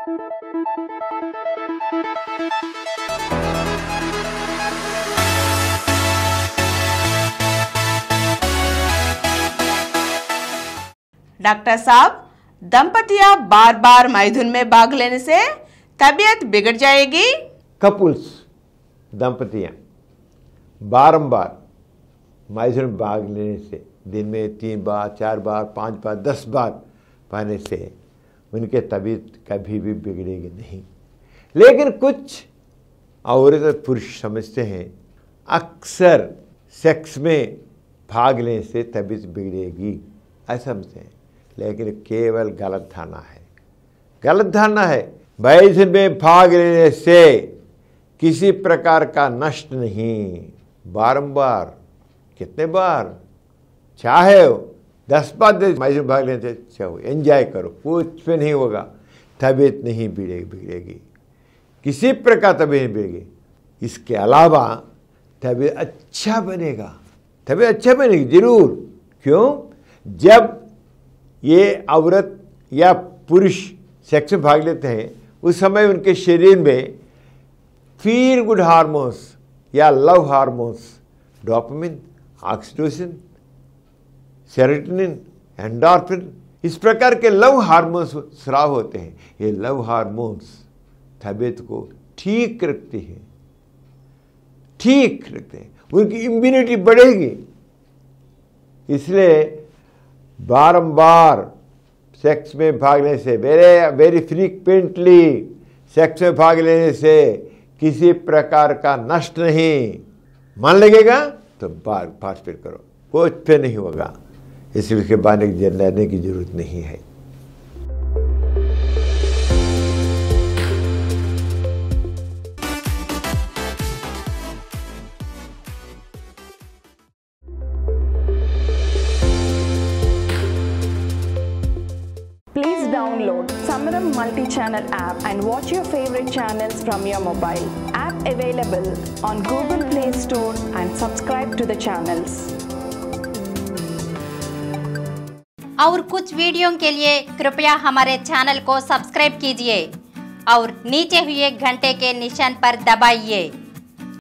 Doctor साहब, दंपतियाँ बार बार मैथुन में भाग लेने से तबीयत बिगड़ जाएगी? कपुल्स, दंपतियाँ, बारंबार मैथुन में भाग लेने से, दिन में तीन बार, चार बार, पाँच बार, दस बार पाने से उनके तबीयत कभी भी बिगड़ेगी नहीं। लेकिन कुछ औरत और पुरुष समझते हैं, अक्सर सेक्स में भाग लेने से तबीयत बिगड़ेगी, ऐसा समझते हैं। लेकिन केवल गलत धारणा है। गलत धारणा है मैथुन में भाग लेने से किसी प्रकार का नष्ट नहीं। बारंबार, कितने बार, चाहे दस बार मैथुन भाग लेते चाहो एंजॉय करो। कुछ भी नहीं होगा। तबीयत नहीं बिगड़ेगी बिगड़ेगी। किसी प्रकार तबीयत नहीं बिगड़ेगी। इसके अलावा तबीयत अच्छा बनेगा। तबीयत अच्छा बनेगी, ज़रूर। क्यों? जब ये औरत या पुरुष सेक्स में भाग लेते हैं, उस समय उनके शरीर में फील गुड हार्मोन्स या love hormones dopamine oxytocin serotonin, endorphin, इस प्रकार के लव हार्मोन्स स्राव होते हैं। ये लव हार्मोन्स तबीयत को ठीक रखते हैं। ठीक रखते हैं। उनकी इम्यूनिटी बढ़ेगी। इसलिए बारंबार सेक्स में भाग लेने से वेरी वेरी फ्रीक्वेंटली सेक्स में भाग लेने से किसी प्रकार का नष्ट नहीं। मान लगेगा? तो पार्टिसिपेट करो। कुछ पे नहीं होगा। इसलिए उसके बाद लेने की ज़रूरत नहीं है Please download Samaram multi-channel app and watch your favorite channels from your mobile. App available on Google Play Store and subscribe to the channels. और कुछ वीडियो के लिए कृपया हमारे चैनल को सब्सक्राइब कीजिए और नीचे हुए घंटे के निशान पर दबाइए।